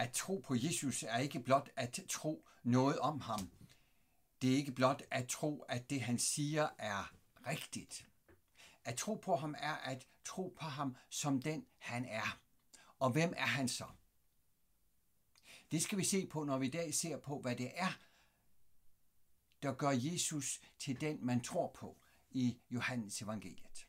At tro på Jesus er ikke blot at tro noget om ham. Det er ikke blot at tro, at det han siger er rigtigt. At tro på ham er at tro på ham som den han er. Og hvem er han så? Det skal vi se på, når vi i dag ser på, hvad det er, der gør Jesus til den, man tror på i Johannes evangeliet.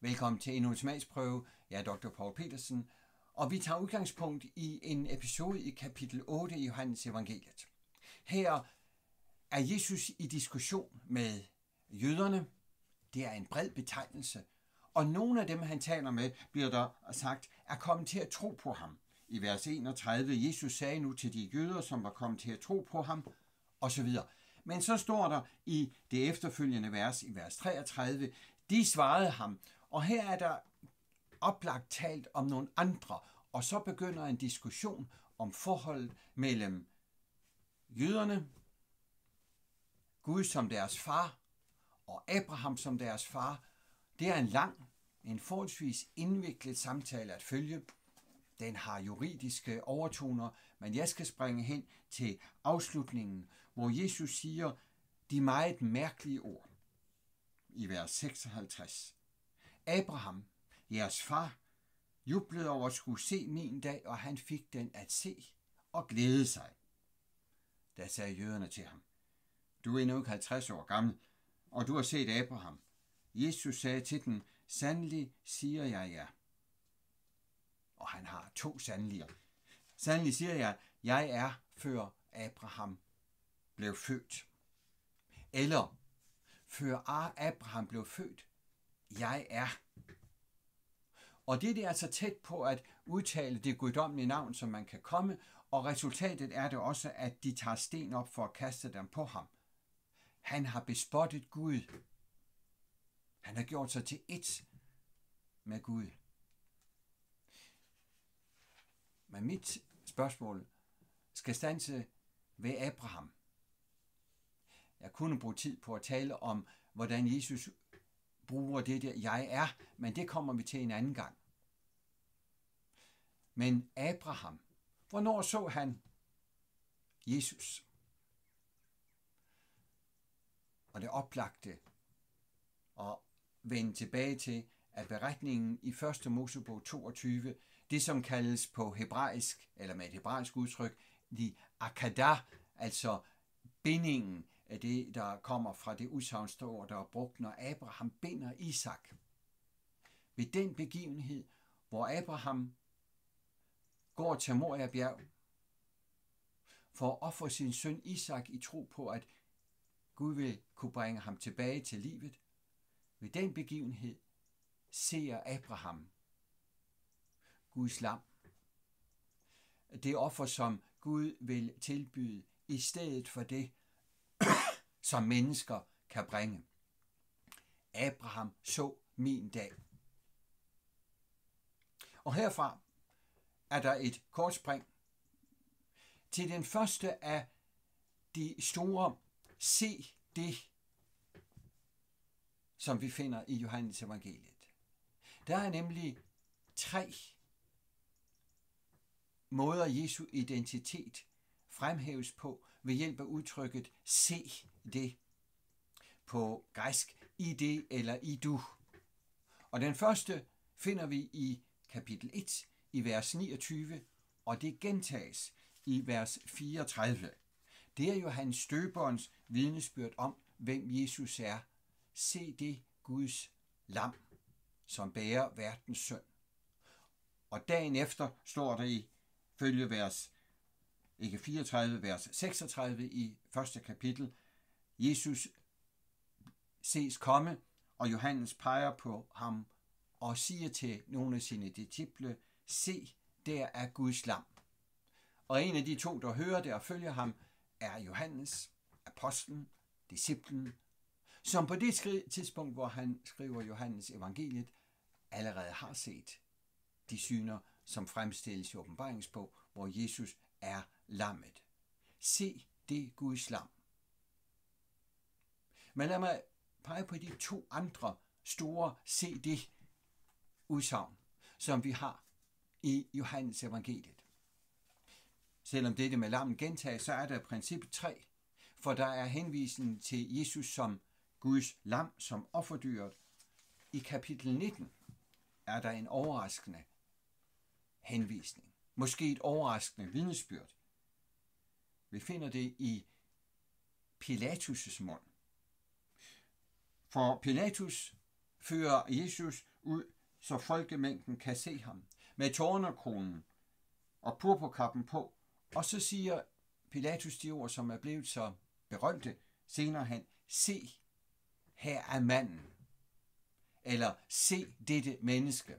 Velkommen til endnu en smagsprøve. Jeg er Dr. Paul Petersen, og vi tager udgangspunkt i en episode i kapitel 8 i Johannes evangeliet. Her er Jesus i diskussion med jøderne. Det er en bred betegnelse, og nogle af dem, han taler med, bliver der sagt, er kommet til at tro på ham. I vers 31, Jesus sagde nu til de jøder, som var kommet til at tro på ham, osv. Men så står der i det efterfølgende vers, i vers 33, de svarede ham, og her er der oplagt talt om nogle andre, og så begynder en diskussion om forholdet mellem jøderne, Gud som deres far, og Abraham som deres far. Det er en lang, en forholdsvis indviklet samtale at følge. Den har juridiske overtoner, men jeg skal springe hen til afslutningen, hvor Jesus siger de meget mærkelige ord i vers 56. Abraham, jeres far, jublede over at skulle se min dag, og han fik den at se og glæde sig. Da sagde jøderne til ham, du er endnu ikke 50 år gammel, og du har set Abraham. Jesus sagde til den, sandelig siger jeg ja. Og han har to sandeliger. Sandelig siger jeg, jeg er før Abraham blev født. Eller før Abraham blev født, jeg er. Og det er altså tæt på at udtale det guddommelige navn, som man kan komme, og resultatet er det også, at de tager sten op for at kaste dem på ham. Han har bespottet Gud. Han har gjort sig til ét med Gud. Men mit spørgsmål skal stanse ved Abraham. Jeg kunne bruge tid på at tale om, hvordan Jesus bruger det der, jeg er, men det kommer vi til en anden gang. Men Abraham, hvornår så han Jesus? Og det oplagte og vende tilbage til, at beretningen i 1. Mosebog 22, det som kaldes på hebraisk, eller med et hebraisk udtryk, de akada, altså bindingen af det, der kommer fra det udsagnsord, der er brugt, når Abraham binder Isak. Ved den begivenhed, hvor Abraham går til Moria bjerg for at ofre sin søn Isak i tro på, at Gud vil kunne bringe ham tilbage til livet. Ved den begivenhed ser Abraham Guds lam. Det offer, som Gud vil tilbyde i stedet for det, som mennesker kan bringe. Abraham så min dag. Og herfra er der et kort spring til den første af de store se det, som vi finder i Johannes evangeliet. Der er nemlig tre måder Jesu identitet fremhæves på ved hjælp af udtrykket se det. På græsk i det eller i du. Og den første finder vi i kapitel 1 i vers 29, og det gentages i vers 34. Det er jo hans støberens vidnesbyrd om, hvem Jesus er. Se det Guds lam, som bærer verdens synd. Og dagen efter står der i følge vers, ikke 34, vers 36 i første kapitel, Jesus ses komme, og Johannes peger på ham og siger til nogle af sine disciple, se, der er Guds lam. Og en af de to, der hører det og følger ham, er Johannes, apostlen, disciplen, som på det tidspunkt, hvor han skriver Johannes evangeliet, allerede har set de syner, som fremstilles i åbenbaringsbog, hvor Jesus er lammet. Se det Guds lam. Men lad mig pege på de to andre store se det udsagn, som vi har i Johannes evangeliet. selvom dette med lammen gentages, så er der princippet tre. For der er henvisningen til Jesus som Guds lam, som offerdyret. I kapitel 19 er der en overraskende henvisning. Måske et overraskende vidnesbyrd. Vi finder det i Pilatus' mund. For Pilatus fører Jesus ud, så folkemængden kan se ham, med tårnerkronen og purpurkappen på, og så siger Pilatus de ord, som er blevet så berømte senere han, se, her er manden, eller se dette menneske.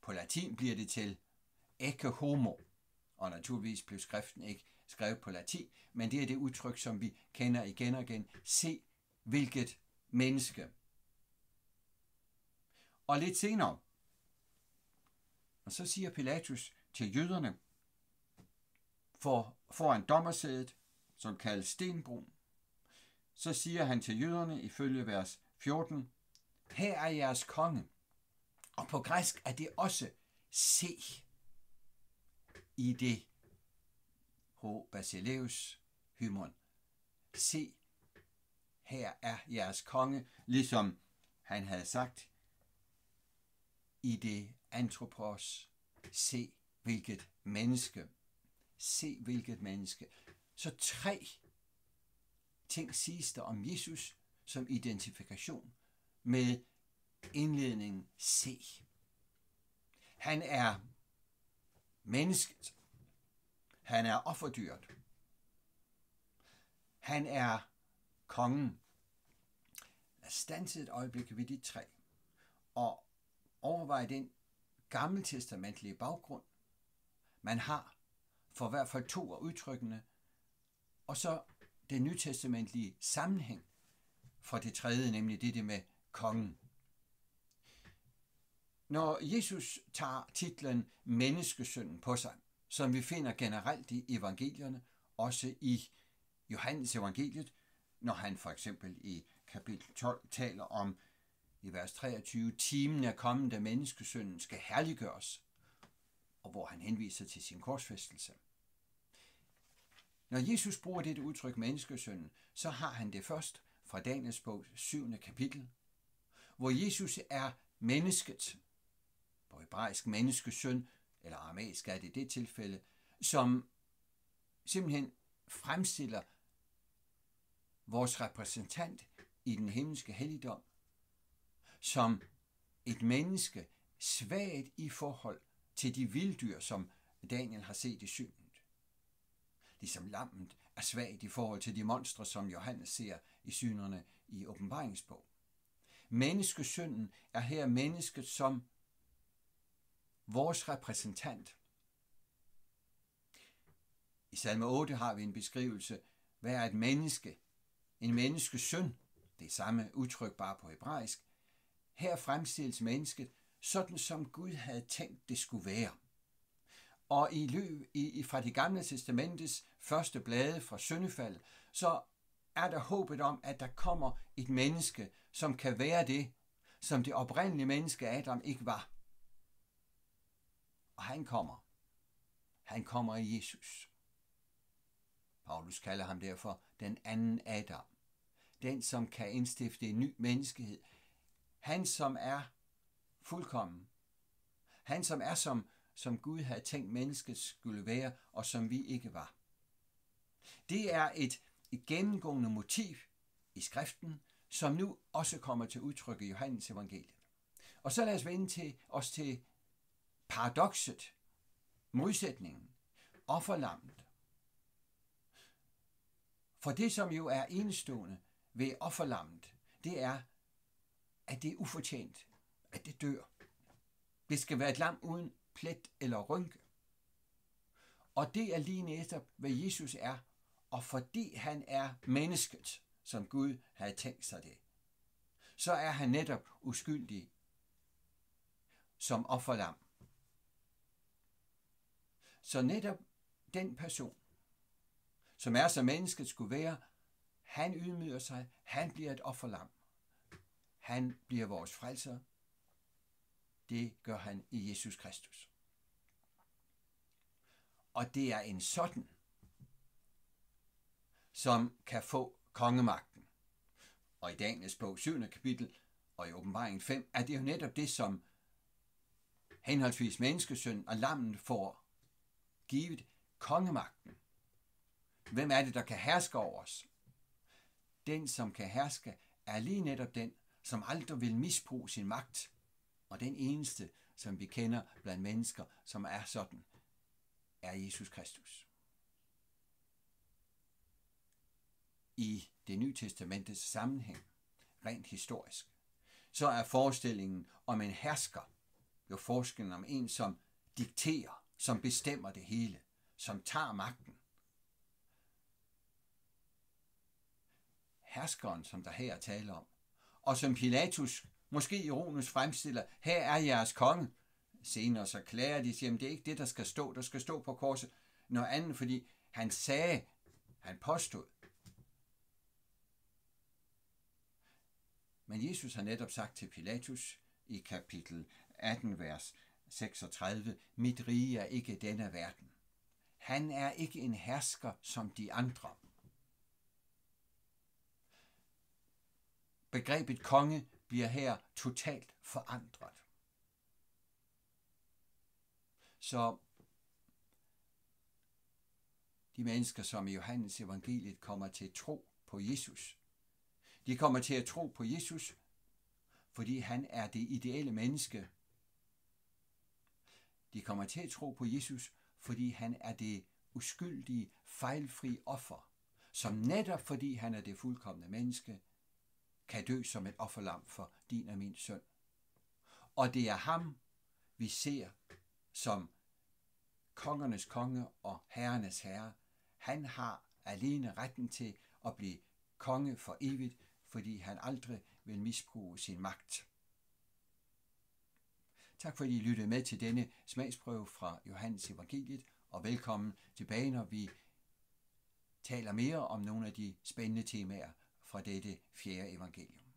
På latin bliver det til ecce homo, og naturligvis blev skriften ikke skrevet på latin, men det er det udtryk, som vi kender igen og igen. Se, hvilket menneske. Og lidt senere, og så siger Pilatus til jøderne, for, foran dommersædet, som kaldes stenbrun, så siger han til jøderne ifølge vers 14, her er jeres konge. Og på græsk er det også se i det H. Basileus hymon. Se, her er jeres konge, ligesom han havde sagt i det antropos. Se, hvilket menneske. Se, hvilket menneske. Så tre ting siges der om Jesus som identifikation med indledningen se. Han er mennesket. Han er offerdyret. Han er kongen. Lad stanse et øjeblik ved de tre og overveje den gammeltestamentlige baggrund, man har for hvert fald to af udtrykkene, og så det nytestamentlige sammenhæng for det tredje, nemlig det med kongen. Når Jesus tager titlen menneskesønnen på sig, som vi finder generelt i evangelierne, også i Johannes evangeliet, når han for eksempel i kapitel 12 taler om i vers 23, timen er kommet, da menneskesønnen skal herliggøres, og hvor han henviser til sin korsfæstelse. Når Jesus bruger dette udtryk menneskesønnen, så har han det først fra Daniels bog 7. kapitel, hvor Jesus er mennesket, på hebraisk menneskesøn, eller aramæisk er det i det tilfælde, som simpelthen fremstiller vores repræsentant i den himmelske helligdom som et menneske svagt i forhold til de vilddyr, som Daniel har set i synet. Ligesom lammet er svagt i forhold til de monstre, som Johannes ser i synerne i åbenbaringsbog. Menneskesynden er her mennesket som vores repræsentant. I salme 8 har vi en beskrivelse, hvad er et menneske? En menneskesøn, det er samme udtryk bare på hebraisk. Her fremstilles mennesket sådan som Gud havde tænkt det skulle være. Og i løb i, fra det gamle testamentets første blade fra syndefald, så er der håbet om, at der kommer et menneske, som kan være det, som det oprindelige menneske Adam ikke var. Og han kommer. Han kommer i Jesus. Paulus kalder ham derfor den anden Adam. Den, som kan indstifte en ny menneskehed. Han, som er fuldkommen. Han, som er som, som Gud havde tænkt mennesket skulle være, og som vi ikke var. Det er et, et gennemgående motiv i skriften, som nu også kommer til udtryk i Johannes evangeliet. Og så lad os vende til, os til paradokset, modsætningen, offerlammet. For det, som jo er enestående ved offerlammet, det er, at det er ufortjent, at det dør. Det skal være et lam uden plet eller rynke. Og det er lige netop, hvad Jesus er, og fordi han er mennesket, som Gud havde tænkt sig det, så er han netop uskyldig som offerlam. Så netop den person, som er som mennesket skulle være, han ydmyger sig, han bliver et offerlam. Han bliver vores frelser. Det gør han i Jesus Kristus. Og det er en sådan, som kan få kongemagten. Og i Daniels bog 7. kapitel og i åbenbaringen 5, er det jo netop det, som henholdsvis menneskesøn og lammen får givet kongemagten. Hvem er det, der kan herske over os? Den, som kan herske, er lige netop den, som aldrig vil misbruge sin magt, og den eneste, som vi kender blandt mennesker, som er sådan, er Jesus Kristus. I det nye testamentets sammenhæng, rent historisk, så er forestillingen om en hersker jo forskellen om en, som dikterer, som bestemmer det hele, som tager magten. Herskeren, som der her taler om, og som Pilatus måske ironisk fremstiller, her er jeres konge. Senere så klager de, siger, det er ikke det, der skal stå, der skal stå på korset. Noget andet, fordi han sagde, han påstod. Men Jesus har netop sagt til Pilatus i kapitel 18, vers 36, mit rige er ikke denne verden. Han er ikke en hersker som de andre. Begrebet konge bliver her totalt forandret. Så de mennesker, som i Johannes evangeliet kommer til at tro på Jesus, de kommer til at tro på Jesus, fordi han er det ideelle menneske. De kommer til at tro på Jesus, fordi han er det uskyldige, fejlfri offer, som netop fordi han er det fuldkommende menneske, kan dø som et offerlam for din og min søn. Og det er ham, vi ser som kongernes konge og herrenes herre. Han har alene retten til at blive konge for evigt, fordi han aldrig vil misbruge sin magt. Tak fordi I lyttede med til denne smagsprøve fra Johannes Evangeliet, og velkommen tilbage, når vi taler mere om nogle af de spændende temaer fra dette fjerde evangelium.